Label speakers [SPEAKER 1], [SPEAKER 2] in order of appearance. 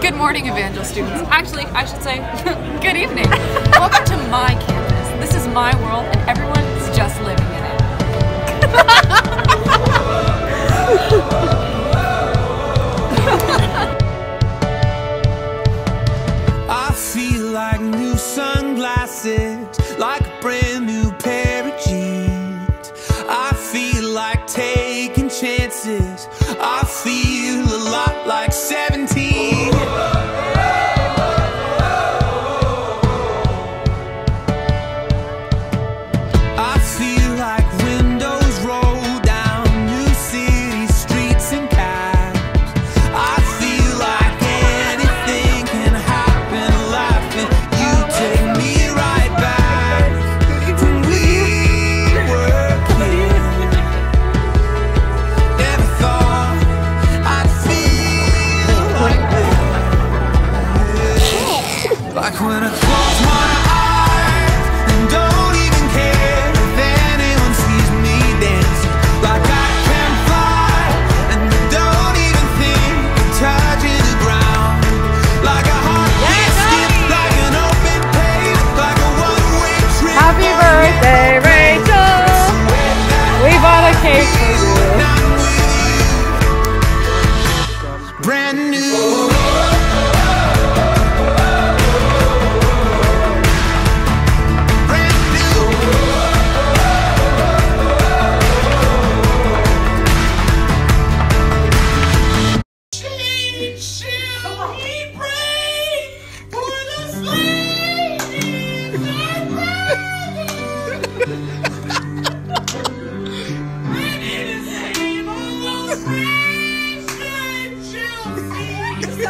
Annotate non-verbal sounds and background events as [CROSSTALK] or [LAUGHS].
[SPEAKER 1] Good morning, Evangel students. Actually, I should say, [LAUGHS] good evening. Welcome to my campus. This is my world, and everyone is just living in it.
[SPEAKER 2] I feel like new sunglasses, like a brand new pair of jeans. I feel like taking chances. I feel